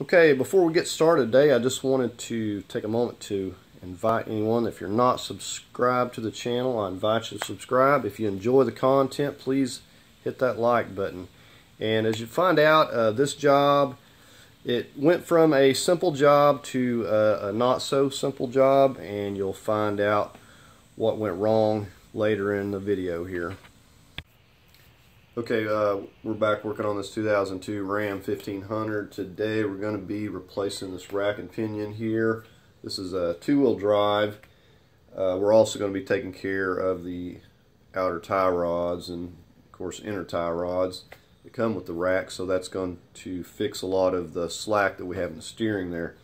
Okay, before we get started today, I just wanted to take a moment to invite anyone, if you're not subscribed to the channel, I invite you to subscribe. If you enjoy the content, please hit that like button. And as you find out, uh, this job, it went from a simple job to a, a not so simple job, and you'll find out what went wrong later in the video here. Okay, uh, we're back working on this 2002 Ram 1500. Today we're going to be replacing this rack and pinion here. This is a two-wheel drive. Uh, we're also going to be taking care of the outer tie rods and of course inner tie rods that come with the rack so that's going to fix a lot of the slack that we have in the steering there.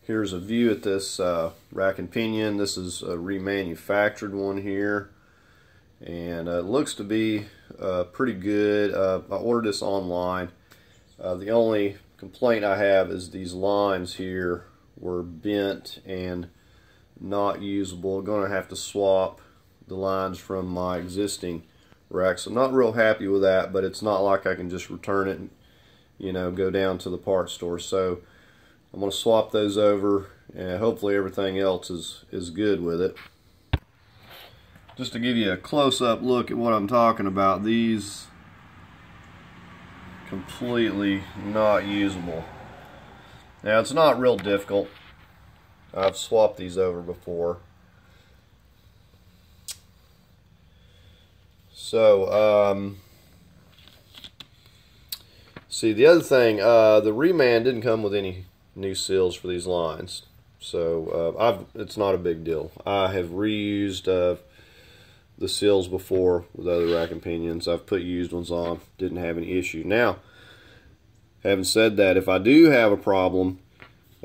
Here's a view at this uh, rack and pinion. This is a remanufactured one here and uh, it looks to be uh, pretty good. Uh, I ordered this online. Uh, the only complaint I have is these lines here were bent and not usable. I'm going to have to swap the lines from my existing rack. So I'm not real happy with that, but it's not like I can just return it and you know go down to the parts store. So I'm going to swap those over and hopefully everything else is, is good with it just to give you a close-up look at what I'm talking about, these completely not usable. Now it's not real difficult. I've swapped these over before. So, um, see the other thing, uh, the reman didn't come with any new seals for these lines. So uh, it's not a big deal. I have reused uh, the seals before with other rack and pinions. I've put used ones on, didn't have any issue. Now, having said that, if I do have a problem,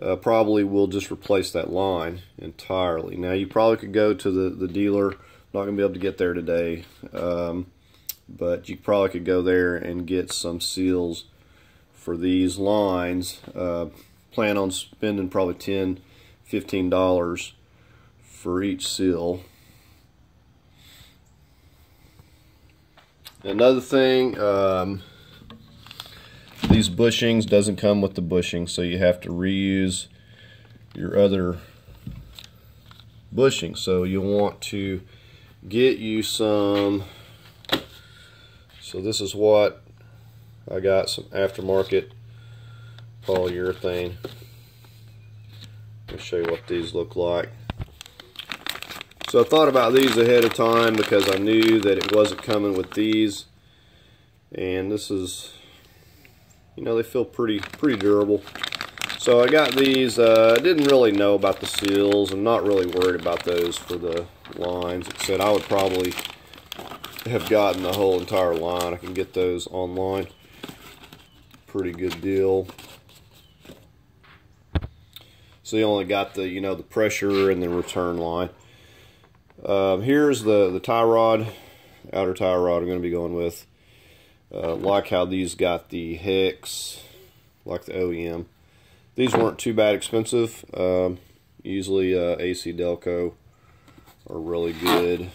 uh, probably will just replace that line entirely. Now, you probably could go to the, the dealer. not going to be able to get there today, um, but you probably could go there and get some seals for these lines. Uh, plan on spending probably 10 $15 for each seal. Another thing, um, these bushings doesn't come with the bushing, so you have to reuse your other bushing. So you'll want to get you some, so this is what I got, some aftermarket polyurethane. Let me show you what these look like. So I thought about these ahead of time because I knew that it wasn't coming with these. And this is, you know, they feel pretty pretty durable. So I got these. Uh, I didn't really know about the seals. I'm not really worried about those for the lines. Except I would probably have gotten the whole entire line. I can get those online. Pretty good deal. So you only got the, you know, the pressure and the return line. Um, here's the, the tie rod, outer tie rod I'm going to be going with. Uh, like how these got the hex, like the OEM. These weren't too bad expensive. Um, usually uh, AC Delco are really good.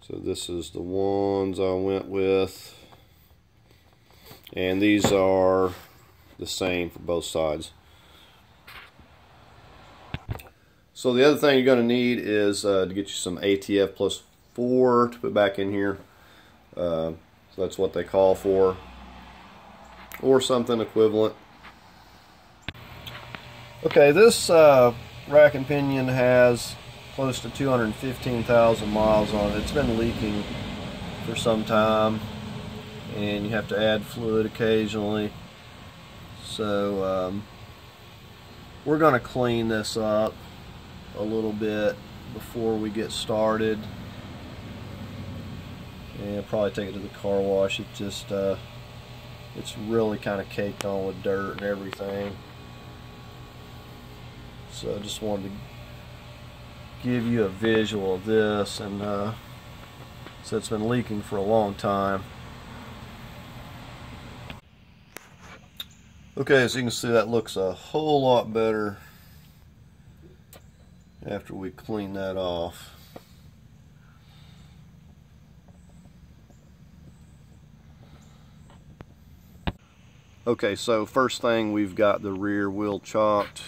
So this is the ones I went with. And these are the same for both sides. So the other thing you're going to need is uh, to get you some ATF plus 4 to put back in here. Uh, so that's what they call for. Or something equivalent. Okay, this uh, rack and pinion has close to 215,000 miles on it. It's been leaking for some time and you have to add fluid occasionally. So um, we're going to clean this up a little bit before we get started. And probably take it to the car wash. It just uh, it's really kind of caked on with dirt and everything. So I just wanted to give you a visual of this and uh, so it's been leaking for a long time. Okay as you can see that looks a whole lot better after we clean that off. Okay, so first thing we've got the rear wheel chocked.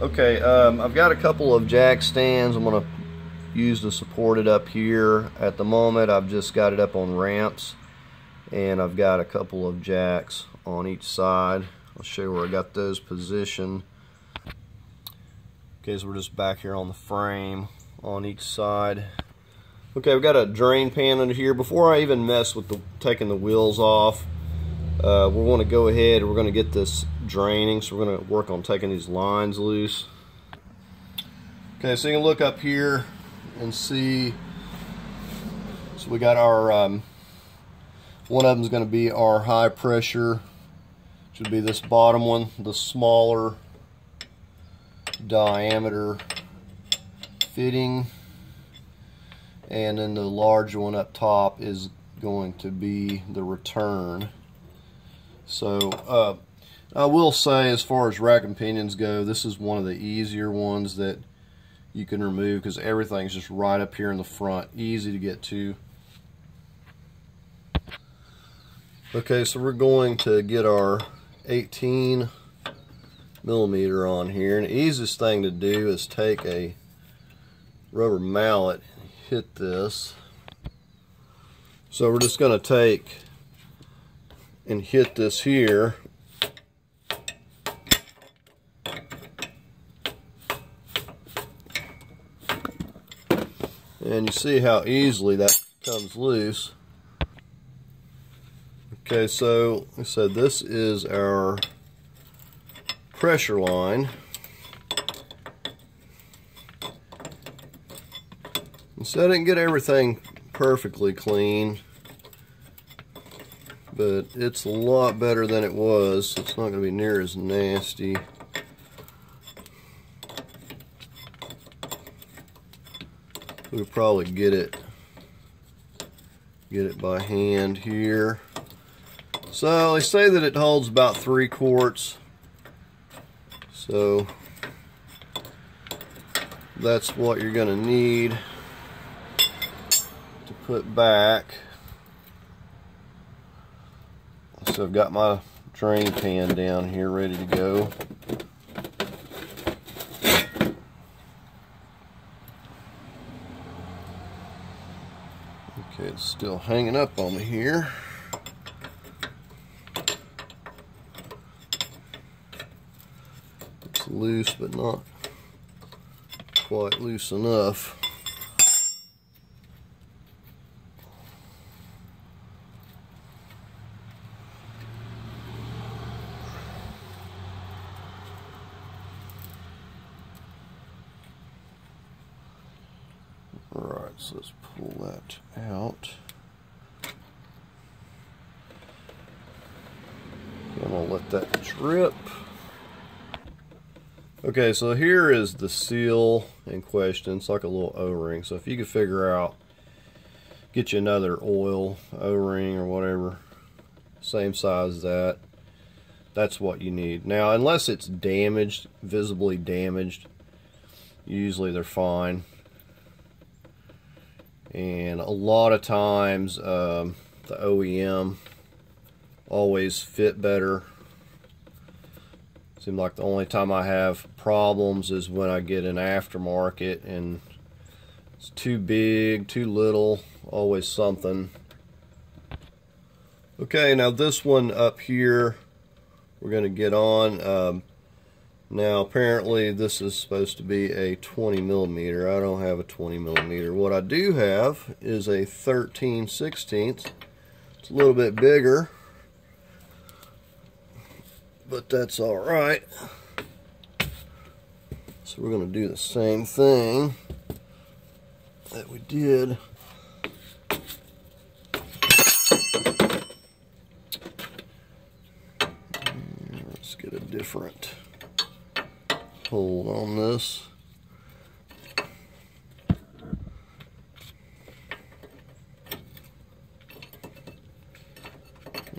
Okay, um, I've got a couple of jack stands I'm going to use to support it up here. At the moment I've just got it up on ramps and I've got a couple of jacks on each side. I'll show you where I got those positioned. So we're just back here on the frame on each side. Okay, we've got a drain pan under here. Before I even mess with the taking the wheels off, uh, we want to go ahead we're going to get this draining. So we're going to work on taking these lines loose. Okay, so you can look up here and see. So we got our, um, one of them is going to be our high pressure. Should be this bottom one, the smaller diameter fitting. And then the large one up top is going to be the return. So uh, I will say as far as rack and pinions go this is one of the easier ones that you can remove because everything's just right up here in the front. Easy to get to. Okay so we're going to get our 18 millimeter on here and the easiest thing to do is take a rubber mallet and hit this. So we're just going to take and hit this here. And you see how easily that comes loose. Okay, so like I said, this is our pressure line. So I didn't get everything perfectly clean, but it's a lot better than it was. It's not going to be near as nasty. We'll probably get it get it by hand here. So they say that it holds about three quarts. So that's what you're going to need to put back. So I've got my drain pan down here ready to go. Okay, it's still hanging up on me here. It's loose, but not quite loose enough. Alright, so let's pull that out. I'm going to let that drip. Okay, so here is the seal in question. It's like a little O-ring. So if you could figure out, get you another oil O-ring or whatever, same size as that, that's what you need. Now, unless it's damaged, visibly damaged, usually they're fine and a lot of times um, the OEM always fit better seems like the only time I have problems is when I get an aftermarket and it's too big too little always something okay now this one up here we're going to get on um, now apparently this is supposed to be a 20 millimeter. I don't have a 20 millimeter. What I do have is a 13 16th. It's a little bit bigger, but that's all right. So we're going to do the same thing that we did. Let's get a different hold on this.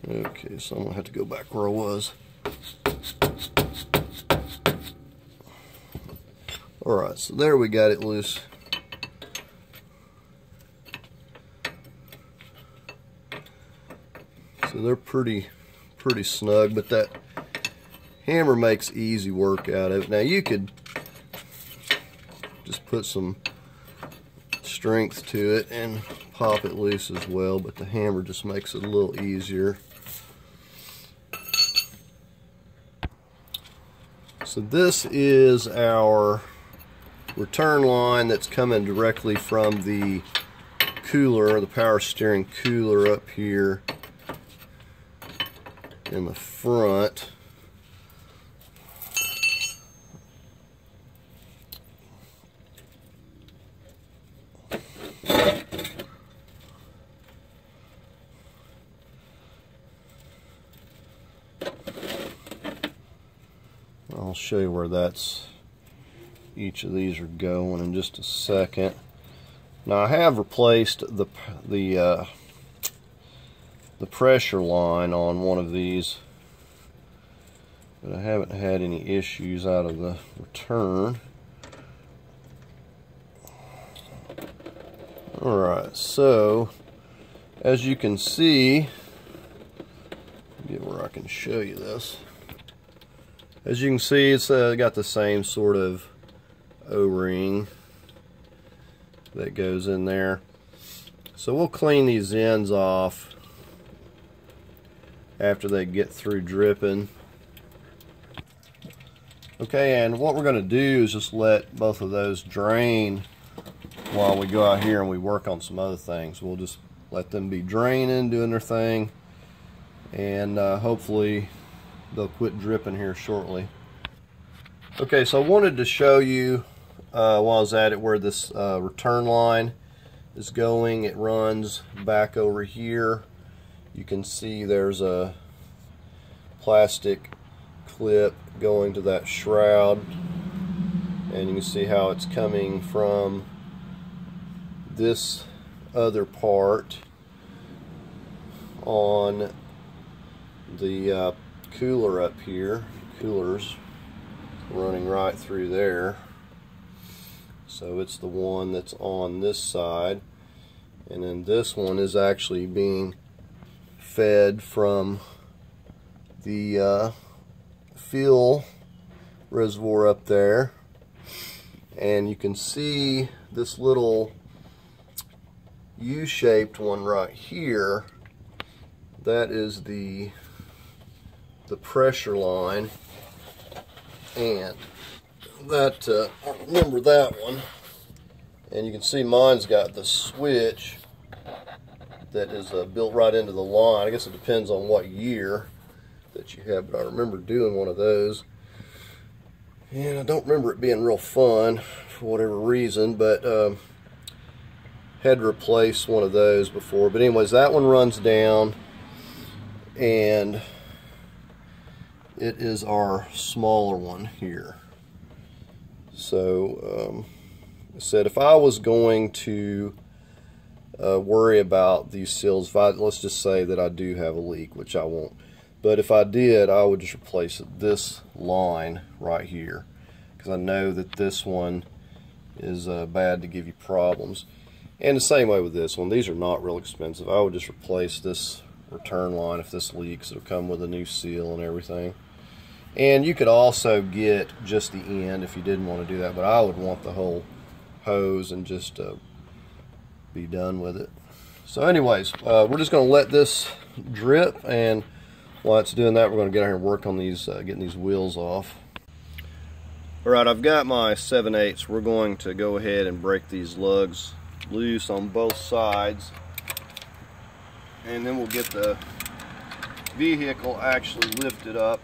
Okay, so I'm going to have to go back where I was. Alright, so there we got it loose. So they're pretty, pretty snug, but that hammer makes easy work out of it. Now you could just put some strength to it and pop it loose as well, but the hammer just makes it a little easier. So this is our return line that's coming directly from the cooler, the power steering cooler up here in the front. I'll show you where that's each of these are going in just a second. Now I have replaced the the uh, the pressure line on one of these, but I haven't had any issues out of the return. Alright, so as you can see, get where I can show you this. As you can see, it's uh, got the same sort of O-ring that goes in there. So we'll clean these ends off after they get through dripping. Okay, and what we're going to do is just let both of those drain while we go out here and we work on some other things. We'll just let them be draining, doing their thing, and uh, hopefully they'll quit dripping here shortly. Okay, so I wanted to show you uh, while I was at it where this uh, return line is going. It runs back over here. You can see there's a plastic clip going to that shroud and you can see how it's coming from this other part on the uh, cooler up here. Cooler's running right through there. So it's the one that's on this side. And then this one is actually being fed from the uh, fuel reservoir up there. And you can see this little U-shaped one right here. That is the the pressure line and that uh, I remember that one. And you can see mine's got the switch that is uh, built right into the line. I guess it depends on what year that you have but I remember doing one of those. And I don't remember it being real fun for whatever reason but um, had to replace one of those before. But anyways that one runs down and it is our smaller one here. So, um, I said if I was going to uh, worry about these seals, if I, let's just say that I do have a leak, which I won't, but if I did, I would just replace this line right here because I know that this one is uh, bad to give you problems. And the same way with this one. These are not real expensive. I would just replace this return line if this leaks. It'll come with a new seal and everything. And you could also get just the end if you didn't want to do that, but I would want the whole hose and just uh, be done with it. So anyways, uh, we're just going to let this drip, and while it's doing that, we're going to get out here and work on these, uh, getting these wheels off. All right, I've got my 7 8 We're going to go ahead and break these lugs loose on both sides, and then we'll get the vehicle actually lifted up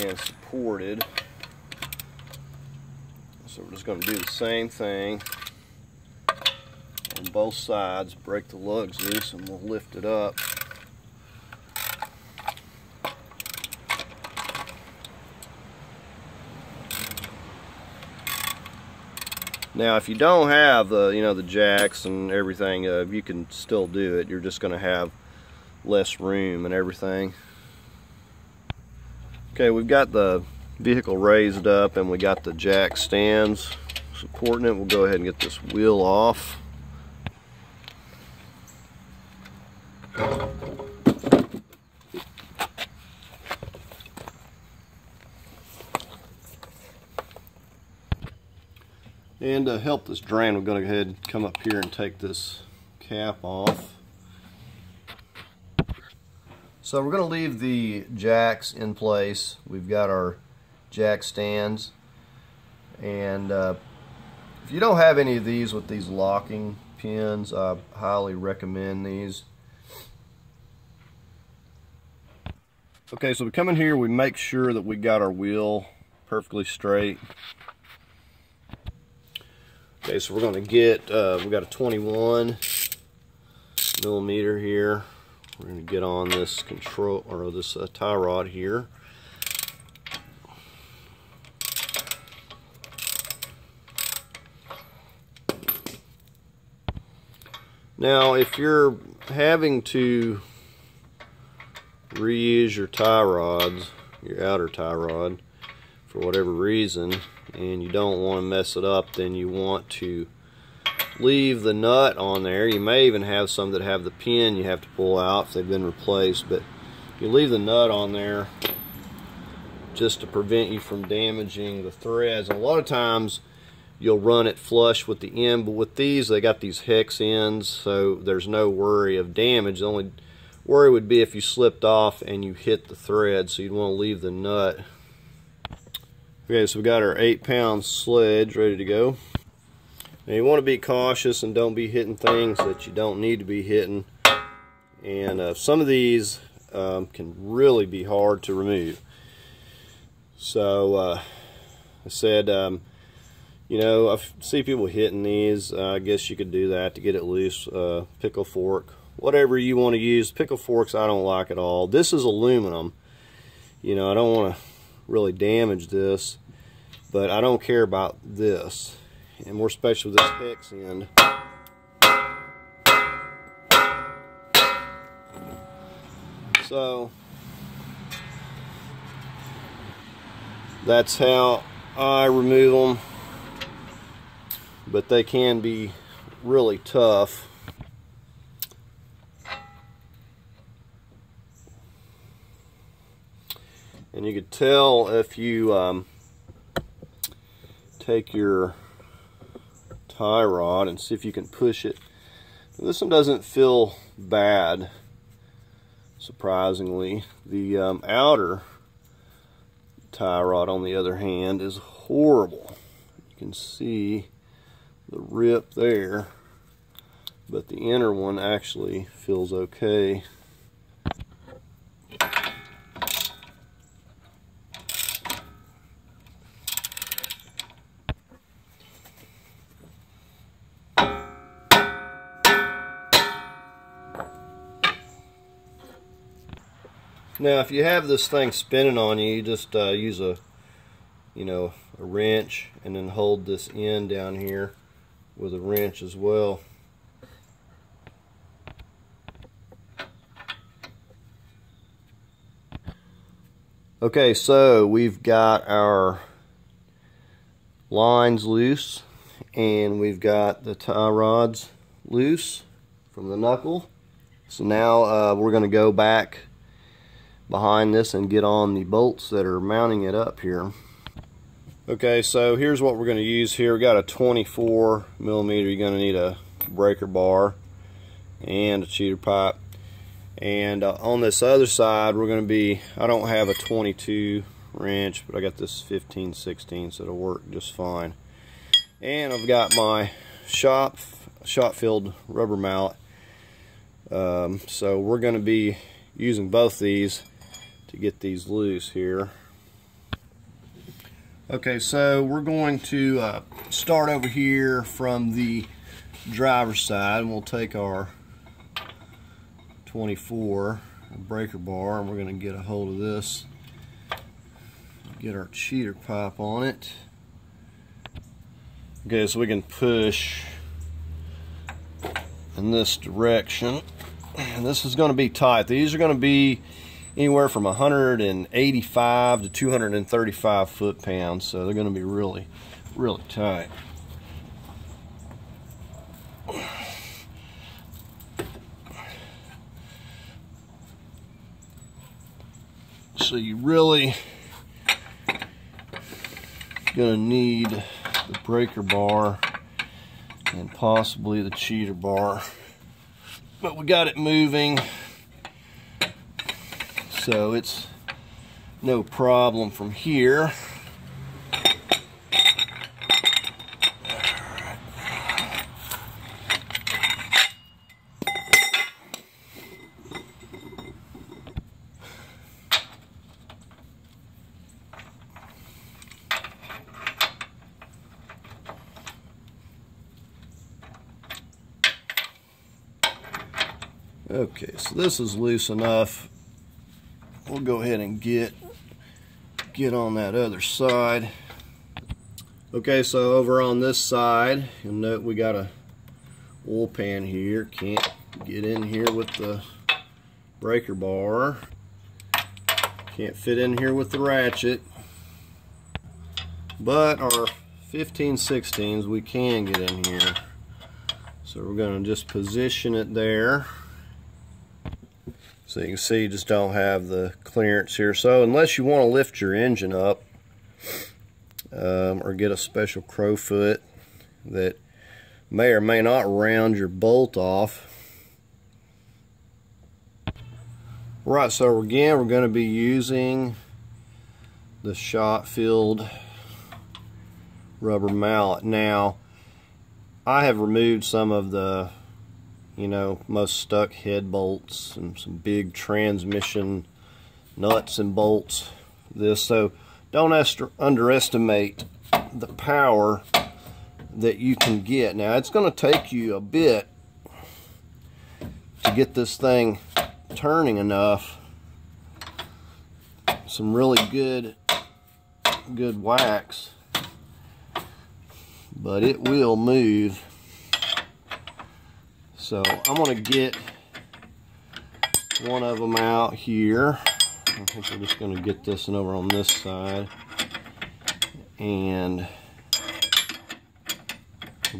and supported. So we're just going to do the same thing on both sides, break the lugs loose and we'll lift it up. Now, if you don't have the, you know, the jacks and everything, uh, you can still do it. You're just going to have less room and everything. Okay, we've got the vehicle raised up and we got the jack stands supporting it. We'll go ahead and get this wheel off. And to help this drain, we're going to go ahead and come up here and take this cap off. So we're going to leave the jacks in place. We've got our jack stands. And uh, if you don't have any of these with these locking pins, I highly recommend these. Okay, so we come in here, we make sure that we got our wheel perfectly straight. Okay, so we're going to get, uh, we got a 21 millimeter here. We're going to get on this control, or this uh, tie rod here. Now, if you're having to reuse your tie rods, your outer tie rod, for whatever reason, and you don't want to mess it up, then you want to leave the nut on there. You may even have some that have the pin you have to pull out if they've been replaced, but you leave the nut on there just to prevent you from damaging the threads. And a lot of times you'll run it flush with the end, but with these they got these hex ends, so there's no worry of damage. The only worry would be if you slipped off and you hit the thread, so you'd want to leave the nut Okay, so we got our eight pound sledge ready to go. Now you want to be cautious and don't be hitting things that you don't need to be hitting. And uh, some of these um, can really be hard to remove. So uh, I said, um, you know, I see people hitting these. Uh, I guess you could do that to get it loose. Uh, pickle fork, whatever you want to use. Pickle forks I don't like at all. This is aluminum. You know, I don't want to really damage this but I don't care about this and more special this hex end so that's how I remove them but they can be really tough. And you could tell if you um, take your tie rod and see if you can push it. This one doesn't feel bad, surprisingly. The um, outer tie rod, on the other hand, is horrible. You can see the rip there, but the inner one actually feels okay. Now, if you have this thing spinning on you, you just uh, use a, you know, a wrench and then hold this end down here with a wrench as well. Okay, so we've got our lines loose and we've got the tie rods loose from the knuckle. So now uh, we're going to go back behind this and get on the bolts that are mounting it up here. Okay, so here's what we're going to use here. We got a 24 millimeter. You're going to need a breaker bar and a cheater pipe. And uh, on this other side, we're going to be, I don't have a 22 wrench, but I got this 15 16, so it'll work just fine. And I've got my shop, shot filled rubber mallet. Um, so we're going to be using both these to get these loose here. Okay, so we're going to uh, start over here from the driver's side and we'll take our 24 breaker bar and we're going to get a hold of this get our cheater pipe on it. Okay so we can push in this direction. And this is going to be tight. These are going to be anywhere from 185 to 235 foot-pounds, so they're going to be really, really tight. So you really gonna need the breaker bar and possibly the cheater bar. But we got it moving, so it's no problem from here. Okay, so this is loose enough. Go ahead and get get on that other side. Okay, so over on this side, you'll note we got a oil pan here. Can't get in here with the breaker bar. Can't fit in here with the ratchet. But our 15 16s we can get in here. So we're going to just position it there. So you can see you just don't have the clearance here. So unless you want to lift your engine up um, or get a special crowfoot that may or may not round your bolt off. Right, so again we're going to be using the shot filled rubber mallet. Now I have removed some of the you know, most stuck head bolts and some big transmission nuts and bolts. This so don't underestimate the power that you can get. Now it's going to take you a bit to get this thing turning enough. Some really good good whacks, but it will move. So I'm going to get one of them out here. I think we're just going to get this one over on this side. And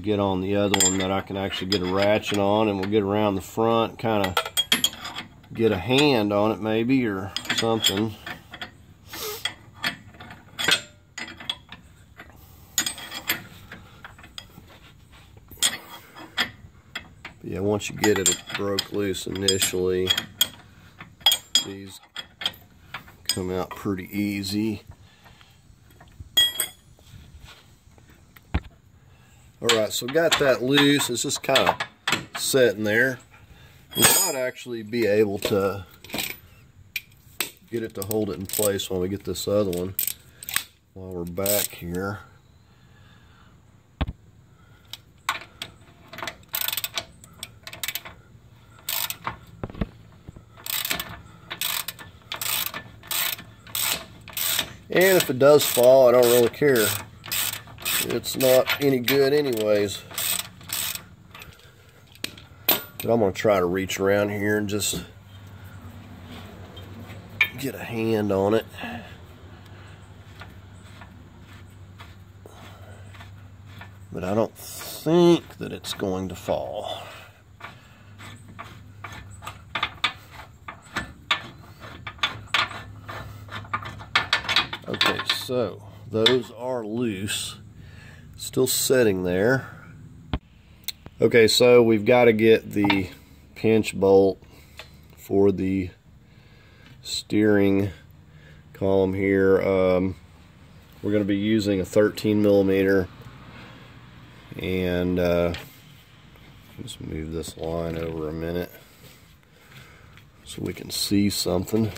get on the other one that I can actually get a ratchet on and we'll get around the front, kind of get a hand on it maybe or something. Yeah, once you get it broke loose initially, these come out pretty easy. Alright, so got that loose. It's just kind of sitting there. We might actually be able to get it to hold it in place when we get this other one while we're back here. And if it does fall, I don't really care. It's not any good anyways. But I'm going to try to reach around here and just get a hand on it. But I don't think that it's going to fall. Okay, so those are loose. Still setting there. Okay, so we've got to get the pinch bolt for the steering column here. Um, we're going to be using a 13 millimeter and uh, just move this line over a minute so we can see something.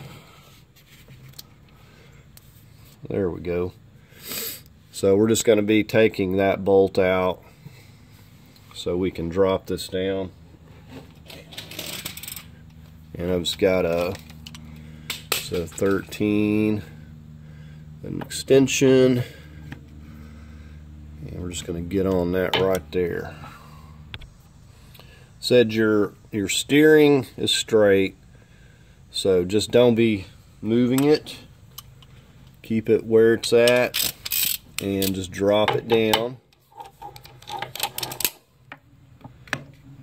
There we go. So we're just going to be taking that bolt out so we can drop this down. And I've just got a so 13 an extension and we're just going to get on that right there. Said your your steering is straight so just don't be moving it keep it where it's at and just drop it down.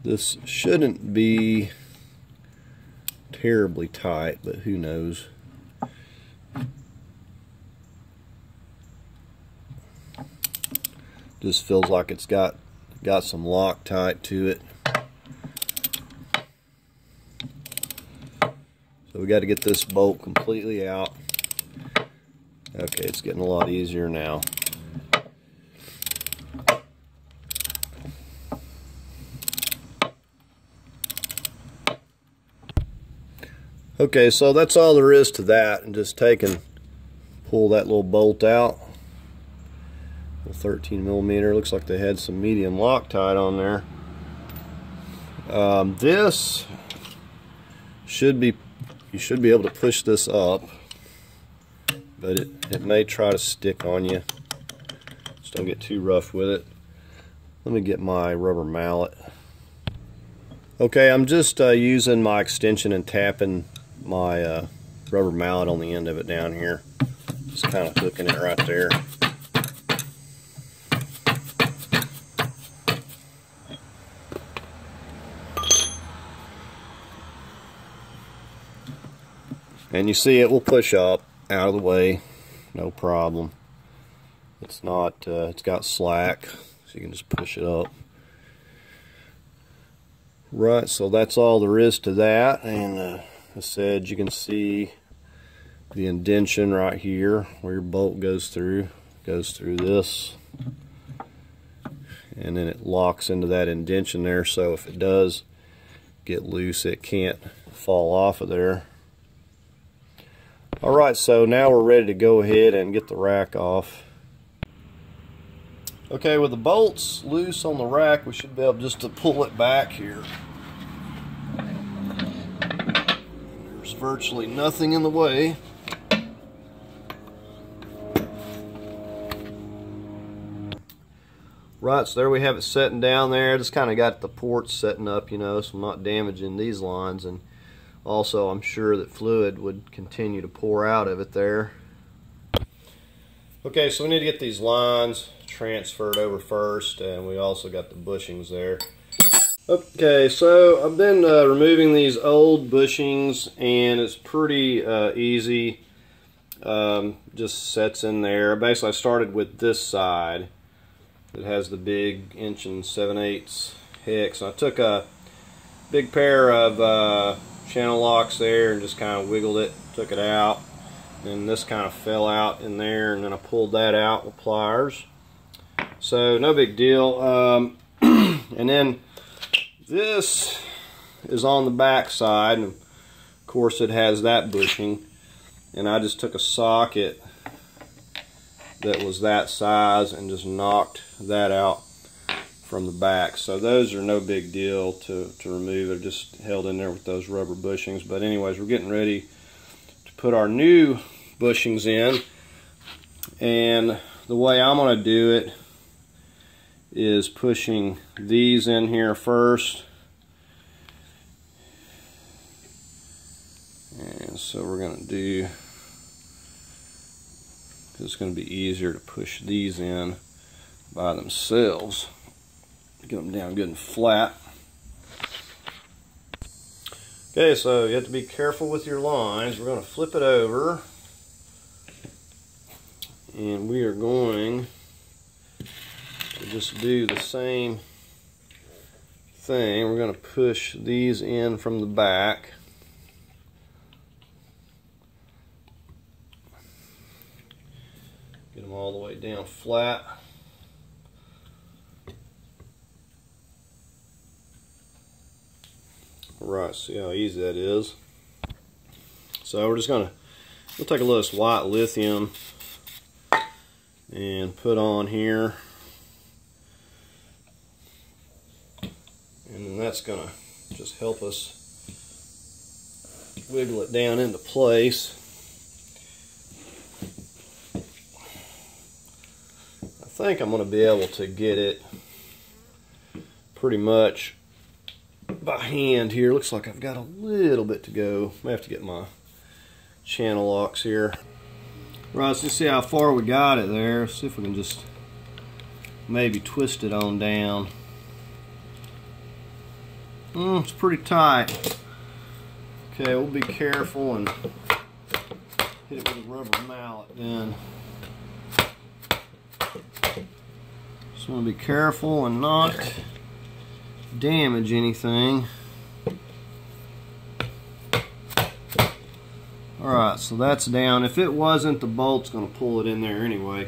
This shouldn't be terribly tight, but who knows. Just feels like it's got got some Loctite to it. So we got to get this bolt completely out. Okay, it's getting a lot easier now. Okay, so that's all there is to that, and just take and pull that little bolt out. 13 millimeter. Looks like they had some medium Loctite on there. Um, this should be, you should be able to push this up, but it, it may try to stick on you. Just don't get too rough with it. Let me get my rubber mallet. Okay, I'm just uh, using my extension and tapping my uh, rubber mallet on the end of it down here. Just kind of hooking it right there. And you see it will push up out of the way, no problem. It's not, uh, it's got slack, so you can just push it up. Right, so that's all there is to that. And uh, I said you can see the indention right here where your bolt goes through. Goes through this. And then it locks into that indention there, so if it does get loose, it can't fall off of there. Alright, so now we're ready to go ahead and get the rack off. Okay, with the bolts loose on the rack, we should be able just to pull it back here. There's virtually nothing in the way. Right, so there we have it setting down there. Just kind of got the ports setting up, you know, so I'm not damaging these lines. and. Also, I'm sure that fluid would continue to pour out of it there. Okay, so we need to get these lines transferred over first, and we also got the bushings there. Okay, so I've been uh, removing these old bushings, and it's pretty uh, easy. Um, just sets in there. Basically, I started with this side. It has the big inch and 7 eighths hex. I took a big pair of uh, channel locks there and just kind of wiggled it, took it out. And this kind of fell out in there and then I pulled that out with pliers. So no big deal. Um, and then this is on the back side and of course it has that bushing and I just took a socket that was that size and just knocked that out from the back. So those are no big deal to, to remove. They're just held in there with those rubber bushings. But anyways, we're getting ready to put our new bushings in. And the way I'm going to do it is pushing these in here first. And so we're going to do, it's going to be easier to push these in by themselves. Get them down good and flat. Okay, so you have to be careful with your lines. We're going to flip it over. And we are going to just do the same thing. We're going to push these in from the back. Get them all the way down flat. Right, see how easy that is. So we're just gonna, we'll take a little white lithium and put on here. And then that's gonna just help us wiggle it down into place. I think I'm going to be able to get it pretty much by hand here. Looks like I've got a little bit to go. I have to get my channel locks here. Right, let's just see how far we got it there. See if we can just maybe twist it on down. Mm, it's pretty tight. Okay, we'll be careful and hit it with a rubber mallet then. Just want to be careful and not damage anything. Alright, so that's down. If it wasn't, the bolt's going to pull it in there anyway.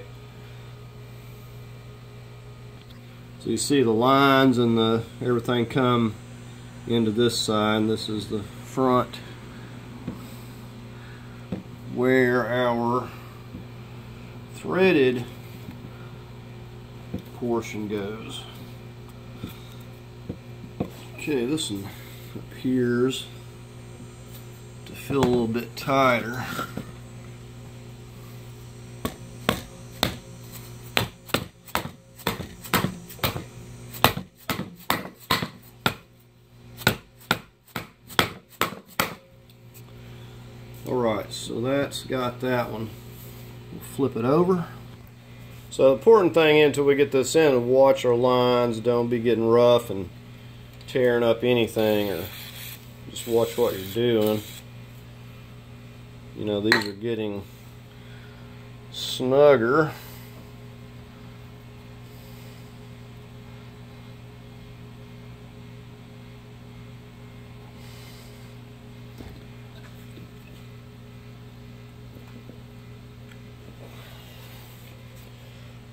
So you see the lines and the everything come into this side. This is the front where our threaded portion goes. Okay, this one appears to feel a little bit tighter. Alright, so that's got that one. We'll flip it over. So the important thing until we get this in watch our lines, don't be getting rough and tearing up anything or just watch what you're doing. You know, these are getting snugger.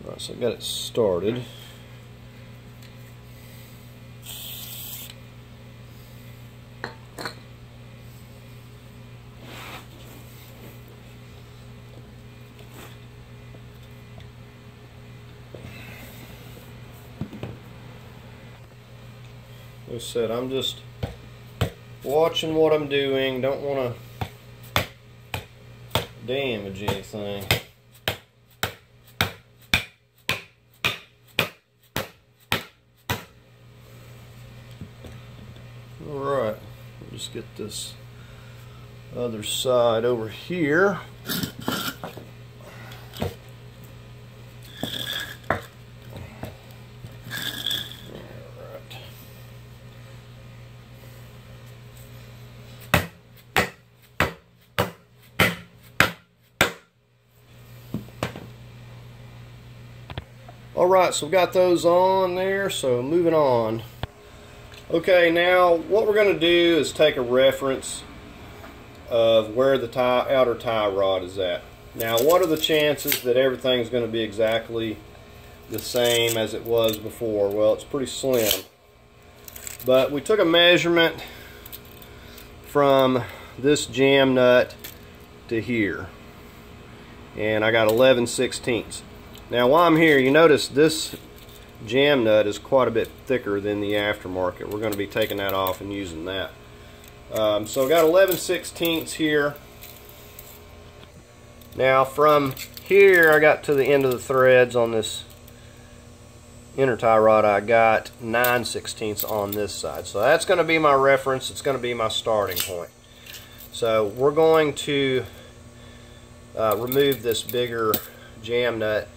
Right, so I got it started. Said, I'm just watching what I'm doing. Don't want to damage anything. Alright, just get this other side over here. Alright, so we've got those on there, so moving on. Okay, now what we're going to do is take a reference of where the tie, outer tie rod is at. Now, what are the chances that everything's going to be exactly the same as it was before? Well, it's pretty slim. But we took a measurement from this jam nut to here. And I got 11 sixteenths. Now while I'm here, you notice this jam nut is quite a bit thicker than the aftermarket. We're going to be taking that off and using that. Um, so I've got 11 sixteenths here. Now from here I got to the end of the threads on this inner tie rod I got 9 sixteenths on this side. So that's going to be my reference. It's going to be my starting point. So we're going to uh, remove this bigger jam nut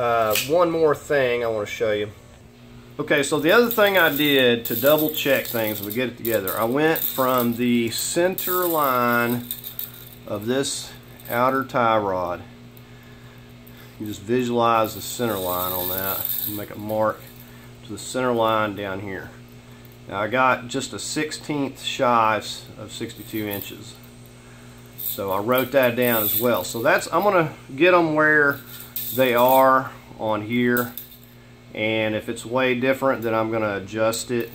uh, one more thing I want to show you. Okay, so the other thing I did to double check things we get it together, I went from the center line of this outer tie rod. You just visualize the center line on that and make a mark to the center line down here. Now I got just a 16th shy of 62 inches. So I wrote that down as well. So that's, I'm gonna get them where they are on here. And if it's way different then I'm going to adjust it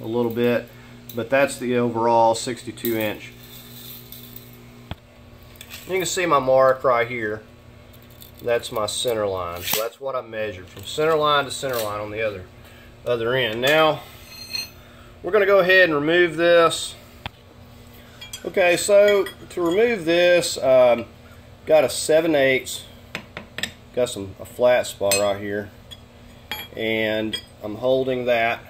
a little bit. But that's the overall 62 inch. You can see my mark right here. That's my center line. So that's what I measured from center line to center line on the other other end. Now we're going to go ahead and remove this. Okay so to remove this um, got a 7 8 got some a flat spot right here. And I'm holding that.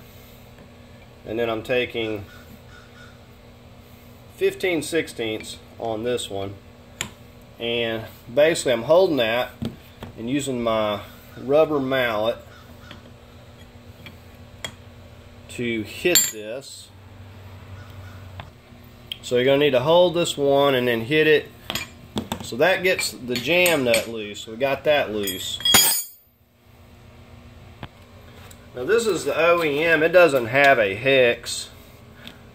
And then I'm taking 15 sixteenths on this one. And basically I'm holding that and using my rubber mallet to hit this. So you're going to need to hold this one and then hit it so that gets the jam nut loose. We got that loose. Now this is the OEM. It doesn't have a hex.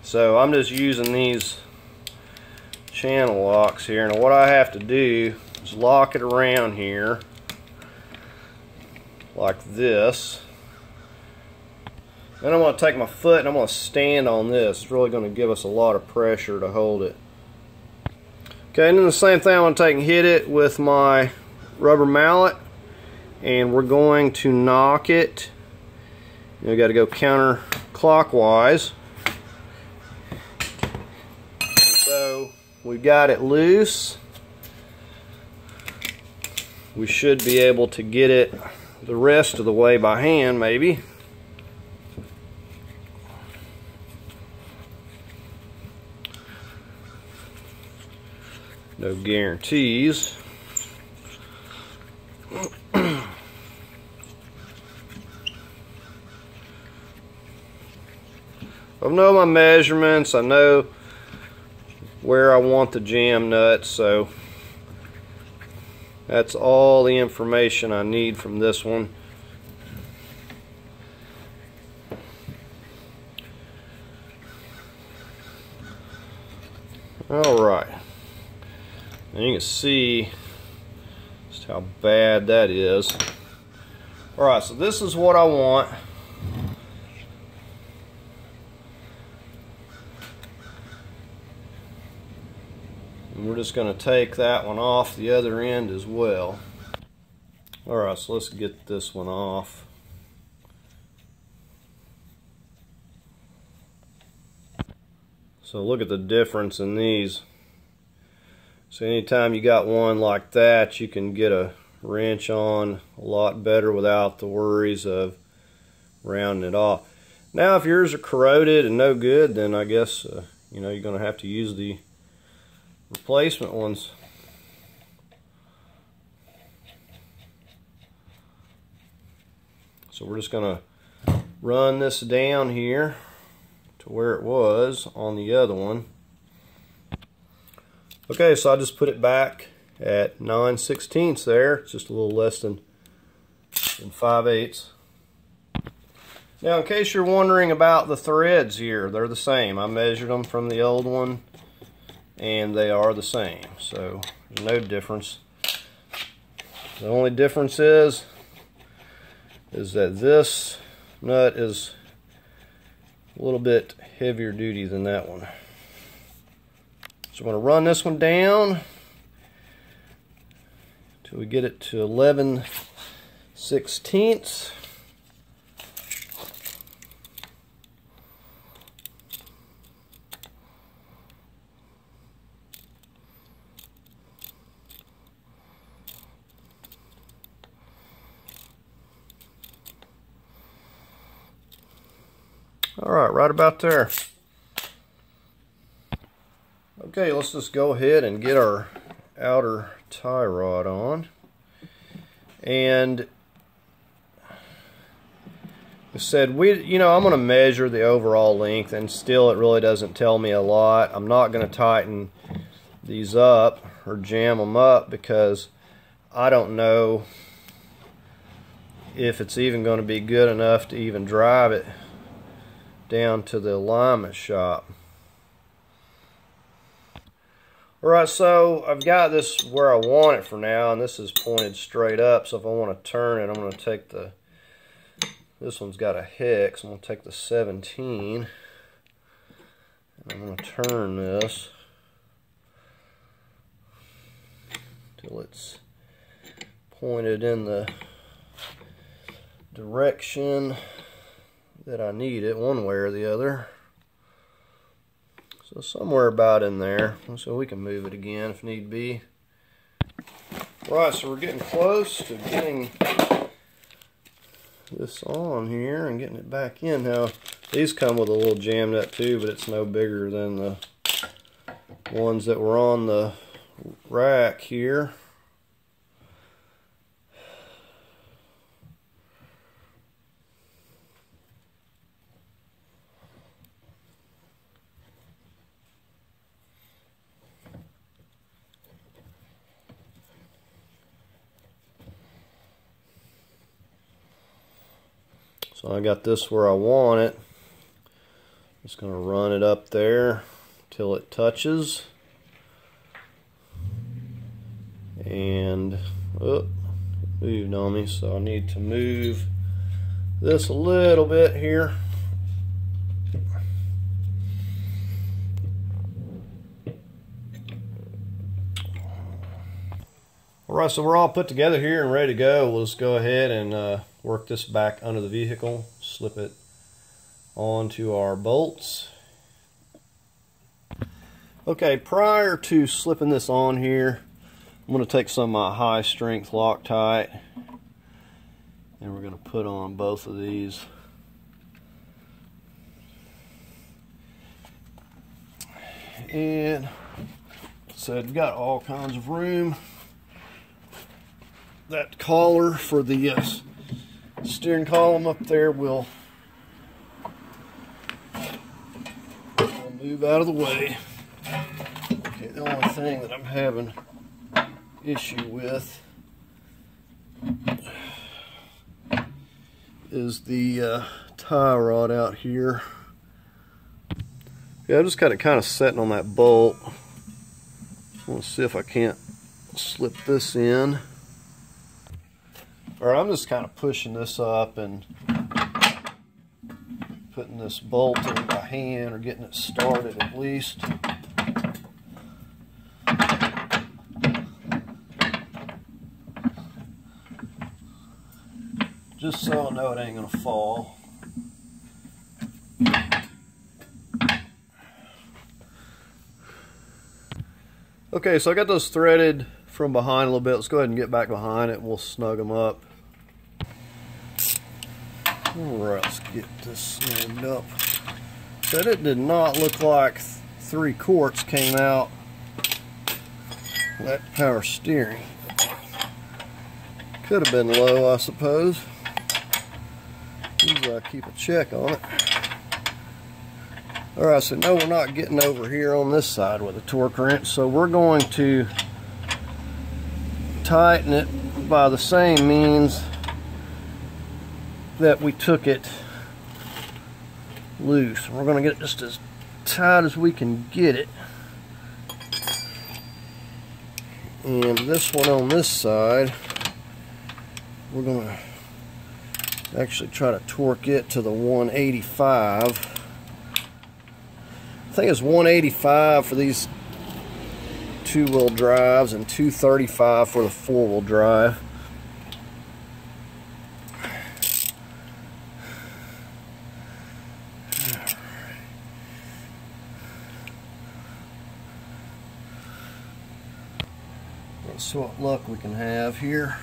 So I'm just using these channel locks here. Now what I have to do is lock it around here like this. Then I'm going to take my foot and I'm going to stand on this. It's really going to give us a lot of pressure to hold it. Okay, and then the same thing, I'm going to take and hit it with my rubber mallet. And we're going to knock it. You know, got to go counterclockwise. So we got it loose. We should be able to get it the rest of the way by hand, maybe. No guarantees. I know my measurements. I know where I want the jam nuts. So that's all the information I need from this one. All right. And you can see just how bad that is. All right, so this is what I want. And we're just going to take that one off the other end as well. All right, so let's get this one off. So look at the difference in these. So anytime you got one like that, you can get a wrench on a lot better without the worries of rounding it off. Now if yours are corroded and no good, then I guess uh, you know you're going to have to use the replacement ones. So we're just going to run this down here to where it was on the other one. Okay, so I just put it back at 9 16ths there. It's just a little less than, than 5 eighths. Now, in case you're wondering about the threads here, they're the same. I measured them from the old one, and they are the same. So, there's no difference. The only difference is, is that this nut is a little bit heavier duty than that one. So I'm going to run this one down till we get it to 11 sixteenths. All right, right about there. Okay, let's just go ahead and get our outer tie rod on. And I said, we, you know, I'm going to measure the overall length, and still it really doesn't tell me a lot. I'm not going to tighten these up or jam them up because I don't know if it's even going to be good enough to even drive it down to the alignment shop. Alright, so I've got this where I want it for now, and this is pointed straight up, so if I want to turn it, I'm going to take the, this one's got a hex, I'm going to take the 17, and I'm going to turn this till it's pointed in the direction that I need it, one way or the other. So somewhere about in there. So we can move it again if need be. Right, so we're getting close to getting this on here and getting it back in. Now, these come with a little jam nut too, but it's no bigger than the ones that were on the rack here. So I got this where I want it. Just going to run it up there till it touches. And, oh, moved on me, so I need to move this a little bit here. All right, so we're all put together here and ready to go. Just go ahead and uh, work this back under the vehicle, slip it onto our bolts. Okay, prior to slipping this on here, I'm going to take some my high strength Loctite and we're going to put on both of these. And so I've got all kinds of room that collar for the uh, steering column up there will, move out of the way. Okay, the only thing that I'm having issue with is the uh, tie rod out here. Yeah, I just got it kind of setting on that bolt. I want to see if I can't slip this in or I'm just kind of pushing this up and putting this bolt in by hand or getting it started at least. Just so I know it ain't going to fall. Okay, so I got those threaded from behind a little bit. Let's go ahead and get back behind it and we'll snug them up. Let's get this snugged up. But it did not look like three quarts came out that power steering. Could have been low, I suppose. Usually I keep a check on it. Alright, so no, we're not getting over here on this side with a torque wrench, so we're going to tighten it by the same means that we took it loose. We're going to get it just as tight as we can get it. And this one on this side, we're going to actually try to torque it to the 185. I think it's 185 for these two-wheel drives and 235 for the four-wheel drive. see what luck we can have here.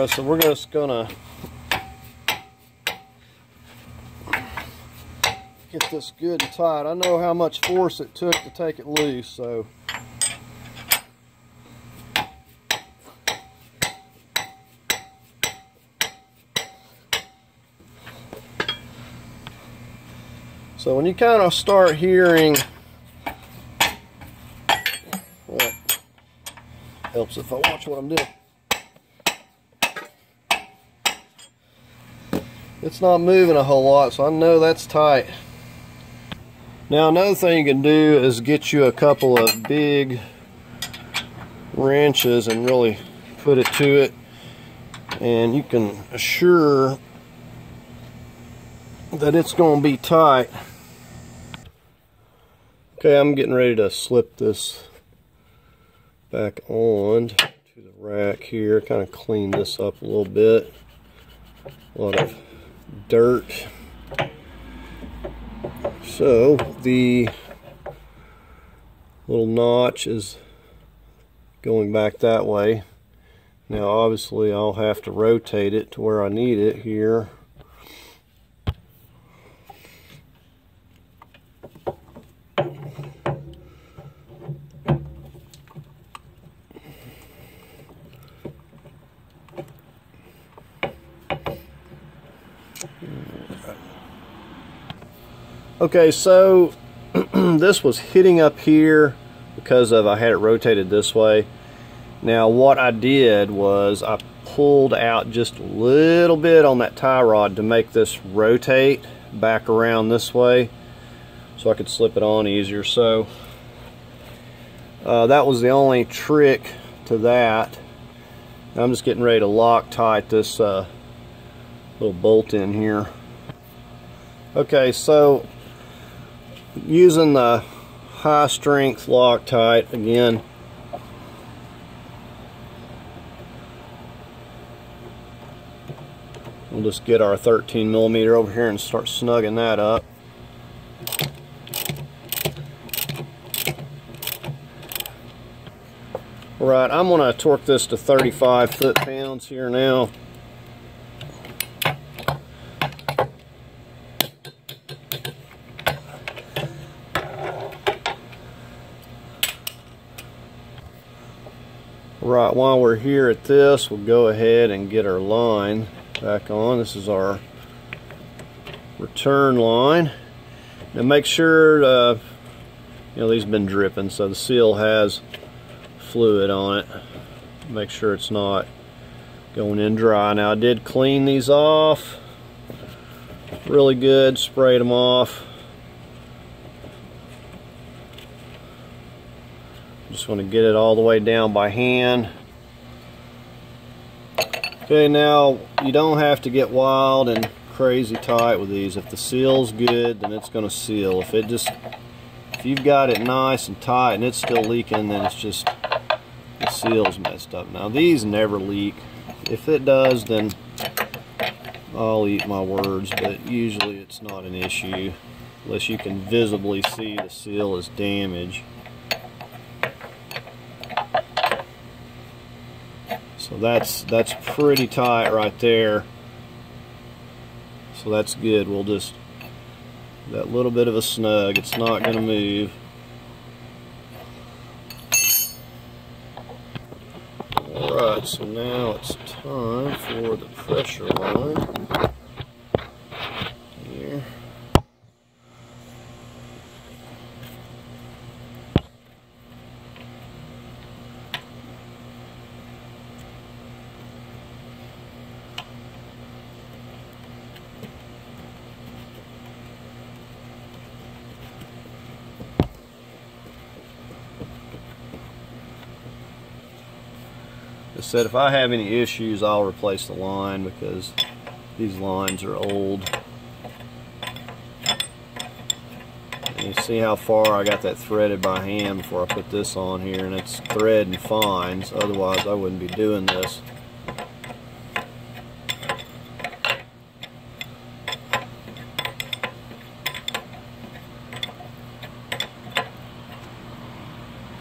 All right, so we're just gonna get this good and tight. I know how much force it took to take it loose, so. So when you kind of start hearing, well, helps if I watch what I'm doing. It's not moving a whole lot so I know that's tight. Now another thing you can do is get you a couple of big wrenches and really put it to it. And you can assure that it's going to be tight. Okay I'm getting ready to slip this back on to the rack here kind of clean this up a little bit. A lot of dirt. So the little notch is going back that way. Now obviously I'll have to rotate it to where I need it here. Okay, so this was hitting up here because of I had it rotated this way. Now what I did was I pulled out just a little bit on that tie rod to make this rotate back around this way so I could slip it on easier. So uh, that was the only trick to that. I'm just getting ready to Loctite this uh, little bolt in here. Okay, so using the high strength Loctite again, we'll just get our 13 millimeter over here and start snugging that up. Right, I'm going to torque this to 35 foot-pounds here now. Right, while we're here at this, we'll go ahead and get our line back on. This is our return line. Now make sure, uh, you know, these have been dripping, so the seal has fluid on it. Make sure it's not going in dry. Now I did clean these off really good, sprayed them off. Just want to get it all the way down by hand. Okay, now you don't have to get wild and crazy tight with these. If the seal's good, then it's going to seal. If it just, if you've got it nice and tight and it's still leaking, then it's just the seal's messed up. Now these never leak. If it does, then I'll eat my words, but usually it's not an issue unless you can visibly see the seal is damaged. So that's that's pretty tight right there. So that's good. We'll just that little bit of a snug. It's not going to move. Alright, so now it's time for the pressure line. Here. I said if I have any issues I'll replace the line because these lines are old. And you see how far I got that threaded by hand before I put this on here and it's thread and fines otherwise I wouldn't be doing this.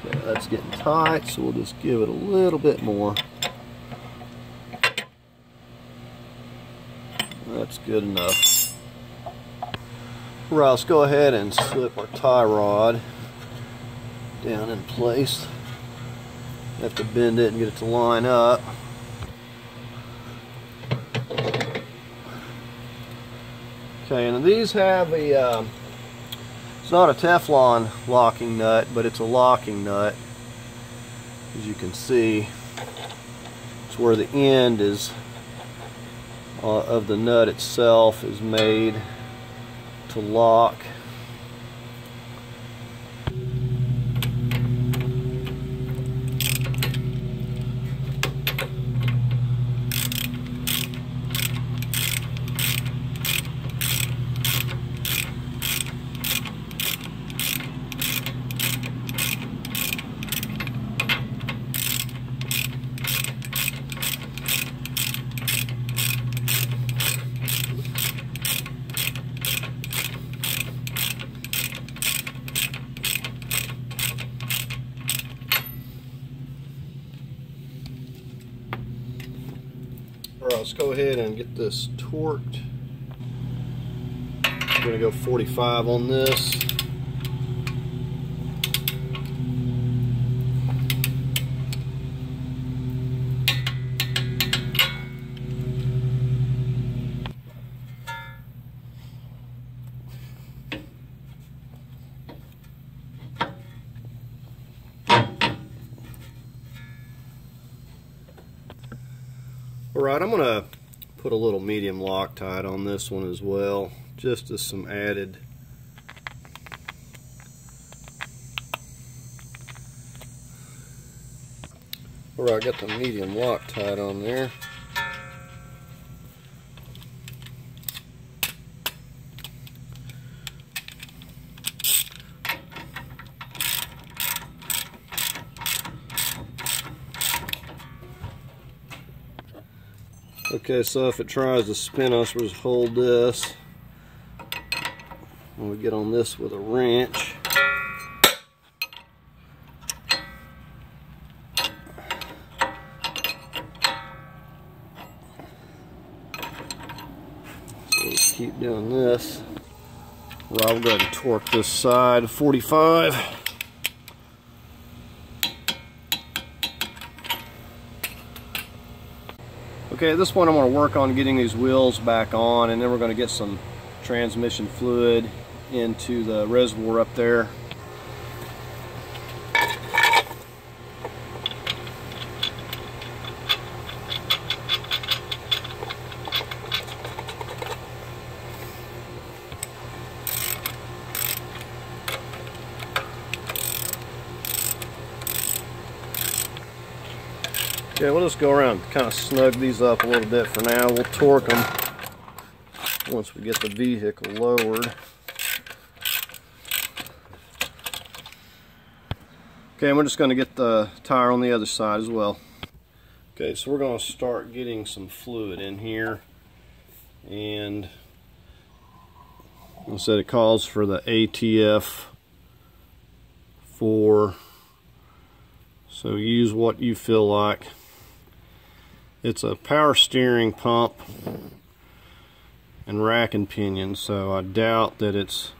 Okay, that's getting tight so we'll just give it a little bit more. That's good enough. Right, let's go ahead and slip our tie rod down in place. Have to bend it and get it to line up. Okay, and these have a, uh, it's not a Teflon locking nut, but it's a locking nut. As you can see, it's where the end is uh, of the nut itself is made to lock. Alright, let's go ahead and get this torqued. I'm going to go 45 on this. Loctite on this one as well, just as some added Alright, I got the medium Loctite on there. Okay, so if it tries to spin us, we'll just hold this. And we get on this with a wrench. So we keep doing this. Rob will go ahead and torque this side 45. Okay, at this point I'm going to work on getting these wheels back on and then we're going to get some transmission fluid into the reservoir up there. Okay, we'll just go around kind of snug these up a little bit for now. We'll torque them once we get the vehicle lowered. Okay, and we're just going to get the tire on the other side as well. Okay, so we're going to start getting some fluid in here. And I said it calls for the ATF 4. So use what you feel like. It's a power steering pump and rack and pinion, so I doubt that it's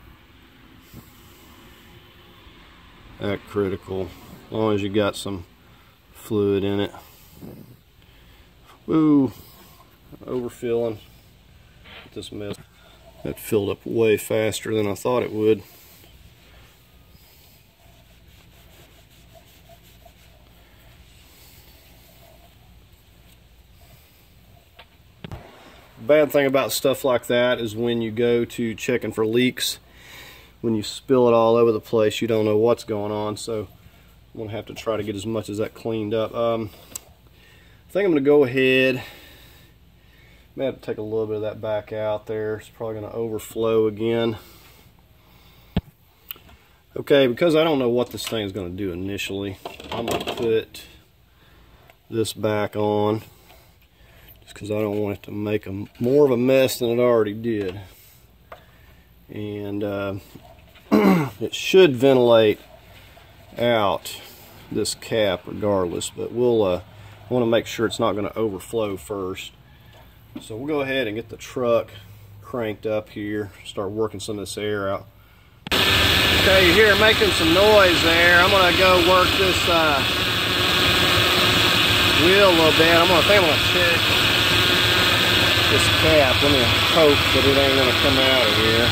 that critical, as long as you got some fluid in it. Ooh, overfilling this mess. That filled up way faster than I thought it would. Bad thing about stuff like that is when you go to checking for leaks, when you spill it all over the place, you don't know what's going on. So I'm gonna have to try to get as much as that cleaned up. Um, I think I'm gonna go ahead. May have to take a little bit of that back out there. It's probably gonna overflow again. Okay, because I don't know what this thing is gonna do initially, I'm gonna put this back on because I don't want it to make a, more of a mess than it already did. And uh, it should ventilate out this cap regardless, but we'll uh, want to make sure it's not going to overflow first. So we'll go ahead and get the truck cranked up here, start working some of this air out. Okay, you hear making some noise there. I'm going to go work this uh, wheel a little bit. I'm going to think I'm going to check this cap. Let me hope that it ain't going to come out of here.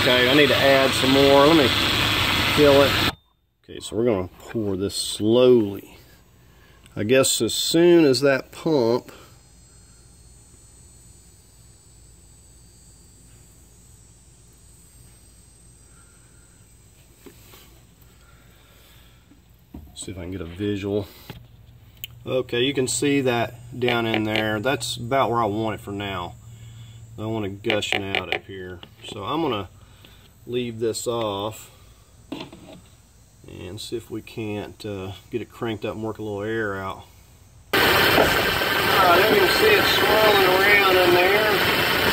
Okay, I need to add some more. Let me fill it. Okay, so we're going to pour this slowly. I guess as soon as that pump see if I can get a visual. Okay, you can see that down in there. That's about where I want it for now. I don't want it gushing out up here. So I'm going to leave this off and see if we can't uh, get it cranked up and work a little air out. Alright, you can see it swirling around in there.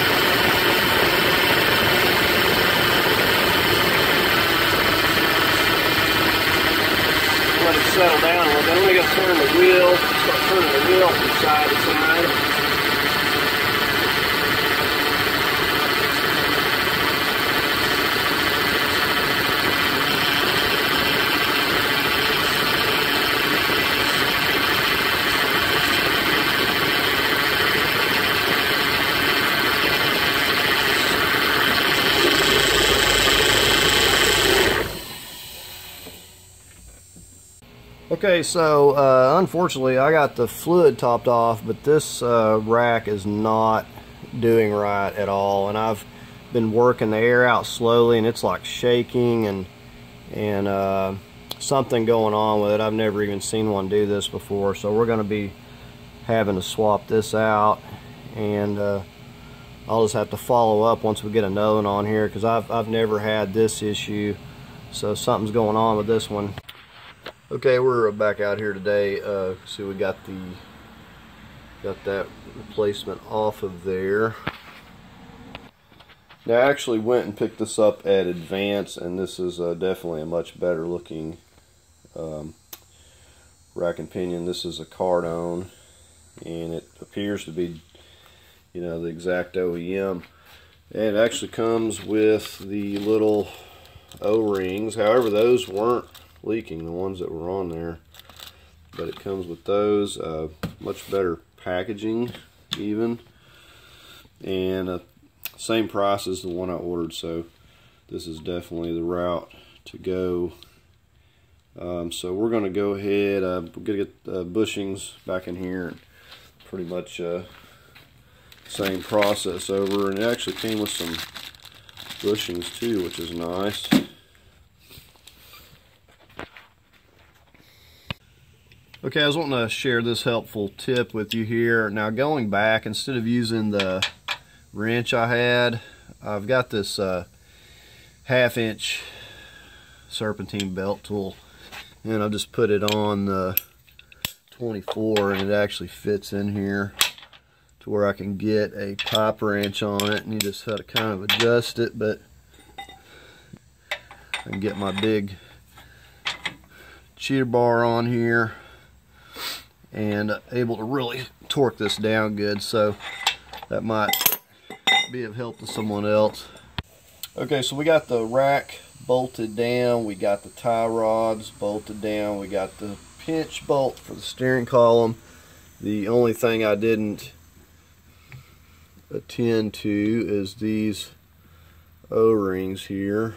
Settle down a little bit. I'm going to turn the wheel, start turning the wheel from side to side. Okay, so uh, unfortunately I got the fluid topped off, but this uh, rack is not doing right at all. And I've been working the air out slowly and it's like shaking and and uh, something going on with it. I've never even seen one do this before. So we're going to be having to swap this out and uh, I'll just have to follow up once we get another one on here because I've, I've never had this issue. So something's going on with this one. Okay, we're back out here today. Uh, see, we got the got that replacement off of there. Now, I actually went and picked this up at Advance, and this is uh, definitely a much better looking um, rack and pinion. This is a Cardone, and it appears to be, you know, the exact OEM. And it actually comes with the little O-rings. However, those weren't leaking, the ones that were on there. But it comes with those, uh, much better packaging even. And uh, same price as the one I ordered, so this is definitely the route to go. Um, so we're going to go ahead, uh, we're going to get uh, bushings back in here. And pretty much uh, same process over. And it actually came with some bushings too, which is nice. Okay, I was wanting to share this helpful tip with you here. Now going back, instead of using the wrench I had, I've got this uh, half inch serpentine belt tool and I've just put it on the 24 and it actually fits in here to where I can get a pipe wrench on it and you just have to kind of adjust it but I can get my big cheater bar on here and able to really torque this down good so that might be of help to someone else. Okay so we got the rack bolted down we got the tie rods bolted down we got the pinch bolt for the steering column. The only thing I didn't attend to is these o-rings here.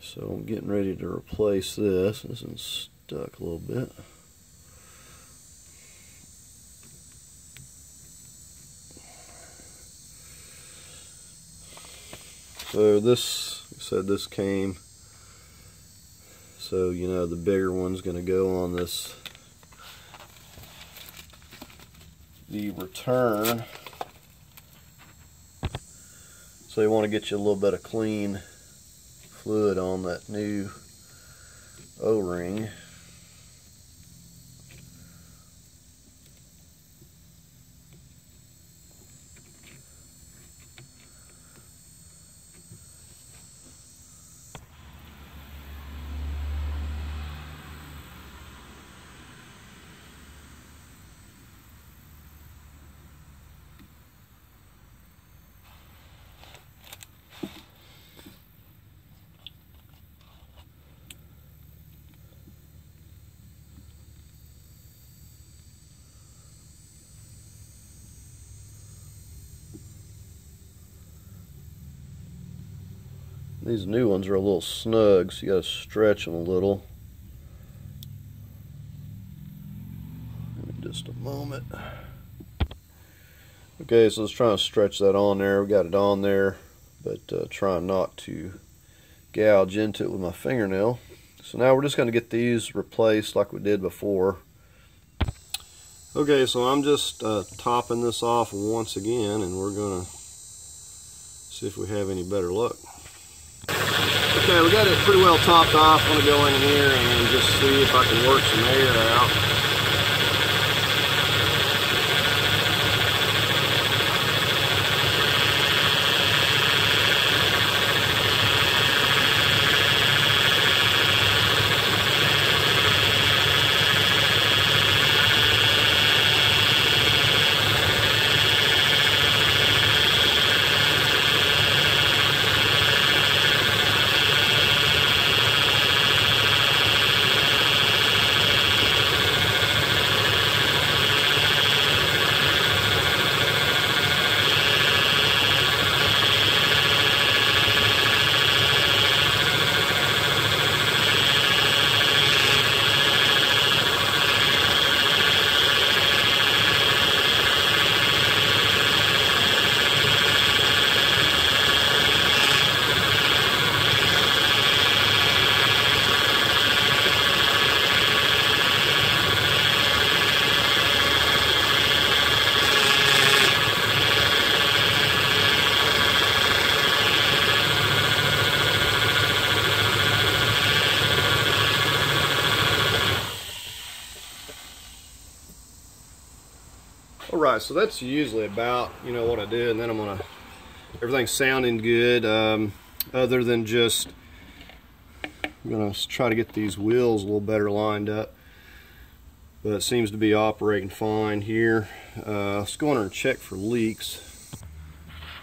So I'm getting ready to replace this. This is stuck a little bit. So this, said this came, so you know the bigger one's going to go on this, the return. So you want to get you a little bit of clean fluid on that new O-ring. These new ones are a little snug, so you gotta stretch them a little. just a moment. Okay, so let's try and stretch that on there. We got it on there, but uh, trying not to gouge into it with my fingernail. So now we're just going to get these replaced like we did before. Okay, so I'm just uh, topping this off once again, and we're going to see if we have any better luck. Okay, we got it pretty well topped off. I'm to go in here and just see if I can work some air out. Right, so that's usually about, you know, what I do, and then I'm gonna, everything's sounding good, um, other than just, I'm gonna try to get these wheels a little better lined up. But it seems to be operating fine here. Uh, let's go in and check for leaks.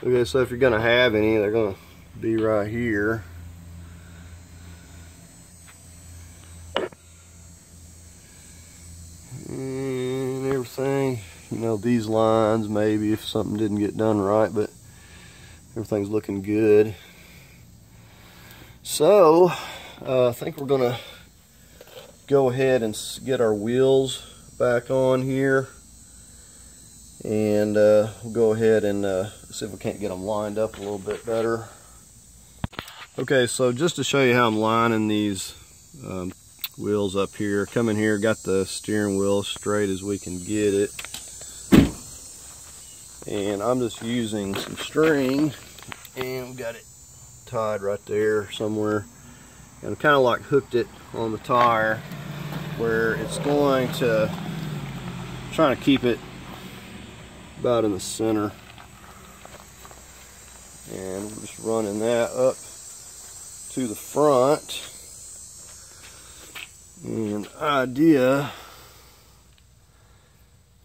Okay, so if you're gonna have any, they're gonna be right here. And everything, you know, these lines maybe if something didn't get done right, but everything's looking good. So, uh, I think we're gonna go ahead and get our wheels back on here and uh, we'll go ahead and uh, see if we can't get them lined up a little bit better. Okay, so just to show you how I'm lining these um, wheels up here, come in here, got the steering wheel straight as we can get it. And I'm just using some string and we've got it tied right there somewhere. And kind of like hooked it on the tire where it's going to, trying to keep it about in the center. And we're just running that up to the front. And idea,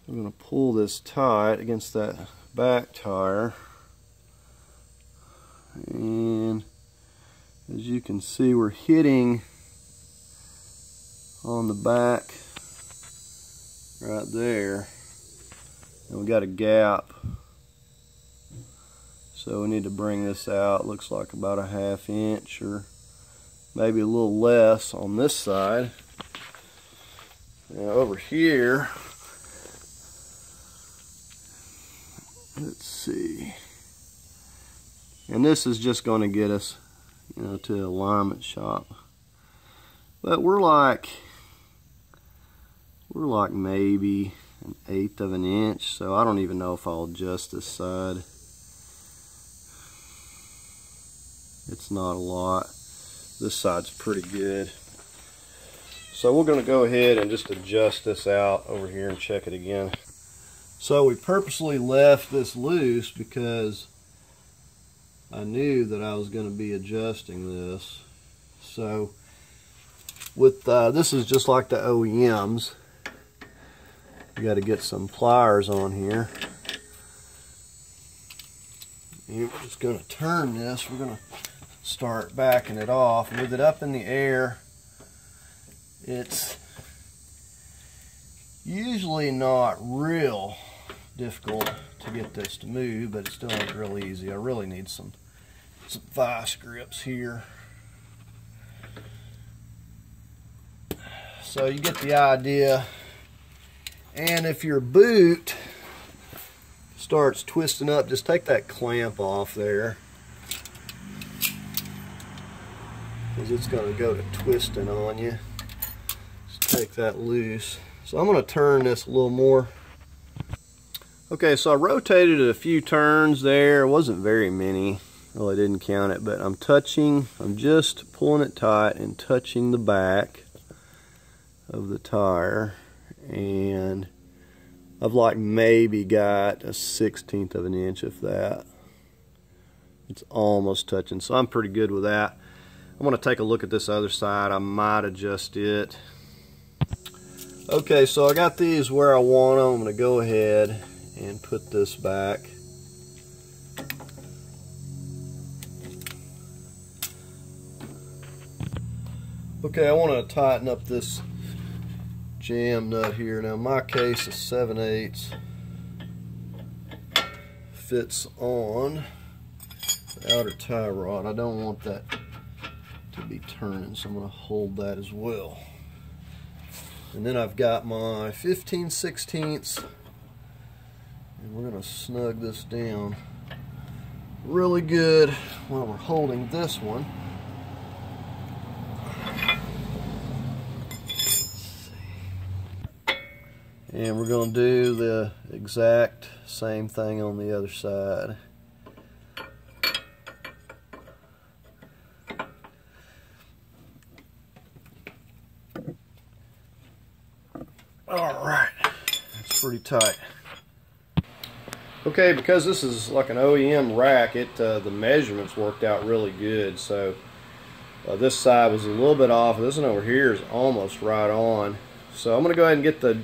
I'm going to pull this tight against that back tire. And as you can see, we're hitting on the back right there. And we got a gap. So we need to bring this out. Looks like about a half inch or maybe a little less on this side. Now over here let's see. And this is just going to get us you know to alignment shop. But we're like we're like maybe an eighth of an inch so I don't even know if I'll adjust this side. It's not a lot. This side's pretty good. So we're going to go ahead and just adjust this out over here and check it again so we purposely left this loose because I knew that I was going to be adjusting this so with uh, this is just like the OEMs you got to get some pliers on here. And we're just going to turn this. We're going to start backing it off. With it up in the air, it's usually not real difficult to get this to move, but it still ain't real easy. I really need some, some vice grips here. So you get the idea. And if your boot starts twisting up, just take that clamp off there. Because it's going to go to twisting on you. Just take that loose. So I'm going to turn this a little more. Okay, so I rotated a few turns there. It wasn't very many. Well, I didn't count it, but I'm touching, I'm just pulling it tight and touching the back of the tire and I've like maybe got a 16th of an inch of that. It's almost touching, so I'm pretty good with that. I'm to take a look at this other side. I might adjust it. Okay, so I got these where I want them. I'm to go ahead and put this back. Okay, I want to tighten up this jam nut here. Now my case is 7 8 fits on the outer tie rod. I don't want that to be turning, so I'm going to hold that as well. And then I've got my 15 16ths, and we're going to snug this down really good while we're holding this one. And we're going to do the exact same thing on the other side. All right, that's pretty tight. Okay, because this is like an OEM rack, it uh, the measurements worked out really good. So uh, this side was a little bit off. This one over here is almost right on. So I'm going to go ahead and get the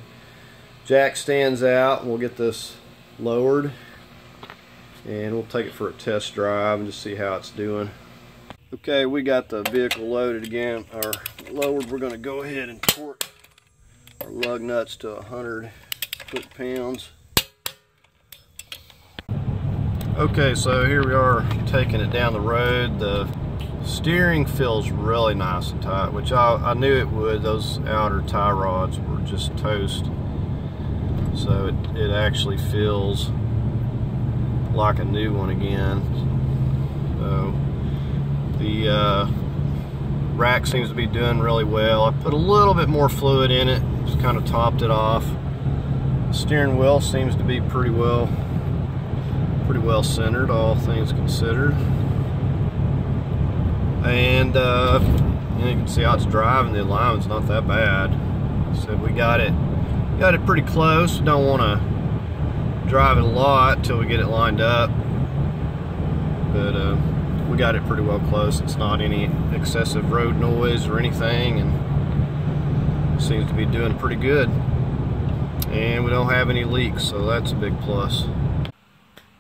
jack stands out. We'll get this lowered and we'll take it for a test drive and just see how it's doing. Okay, we got the vehicle loaded again, or lowered. We're going to go ahead and torque our lug nuts to 100 foot-pounds. Okay, so here we are taking it down the road. The steering feels really nice and tight, which I, I knew it would. Those outer tie rods were just toast. So it, it actually feels like a new one again. So the uh, rack seems to be doing really well. I put a little bit more fluid in it, just kind of topped it off. The steering wheel seems to be pretty well pretty well centered, all things considered. And uh, you, can see how it's driving. The alignment's not that bad. So we got it, got it pretty close. Don't want to drive it a lot till we get it lined up. But uh, we got it pretty well close. It's not any excessive road noise or anything, and seems to be doing pretty good. And we don't have any leaks, so that's a big plus.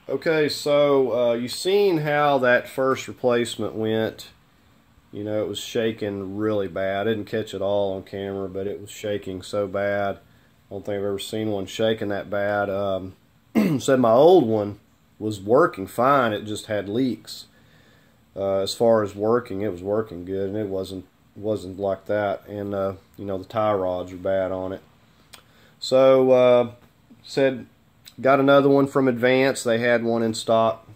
Okay, so uh, you've seen how that first replacement went. You know, it was shaking really bad. I didn't catch it all on camera, but it was shaking so bad. I don't think I've ever seen one shaking that bad. Um, said my old one was working fine. It just had leaks. Uh, as far as working, it was working good, and it wasn't wasn't like that. And uh, you know, the tie rods are bad on it. So uh, said Got another one from Advance. They had one in stock.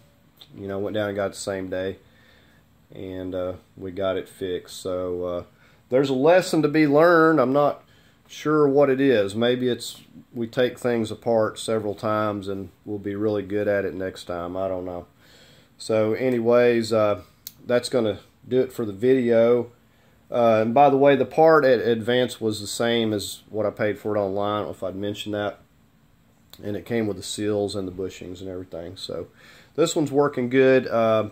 You know, went down and got the same day. And uh, we got it fixed. So uh, there's a lesson to be learned. I'm not sure what it is. Maybe it's we take things apart several times and we'll be really good at it next time. I don't know. So anyways, uh, that's going to do it for the video. Uh, and by the way, the part at Advance was the same as what I paid for it online. If I'd mentioned that and it came with the seals and the bushings and everything. So this one's working good. Uh,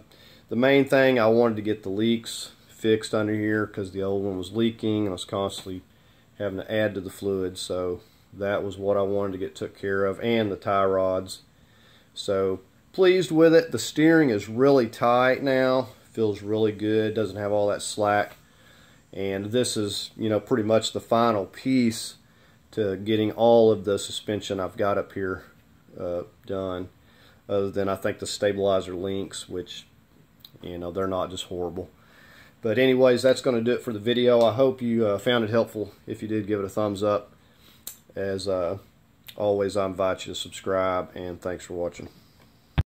the main thing, I wanted to get the leaks fixed under here because the old one was leaking and I was constantly having to add to the fluid. So that was what I wanted to get took care of and the tie rods. So pleased with it. The steering is really tight now. Feels really good. Doesn't have all that slack. And this is, you know, pretty much the final piece to getting all of the suspension I've got up here uh, done other than I think the stabilizer links which you know they're not just horrible. But anyways that's going to do it for the video. I hope you uh, found it helpful. If you did give it a thumbs up. As uh, always I invite you to subscribe and thanks for watching